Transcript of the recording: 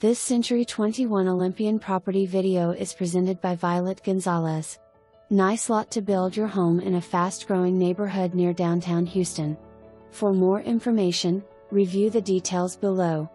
This Century 21 Olympian property video is presented by Violet Gonzalez. Nice lot to build your home in a fast growing neighborhood near downtown Houston. For more information, review the details below.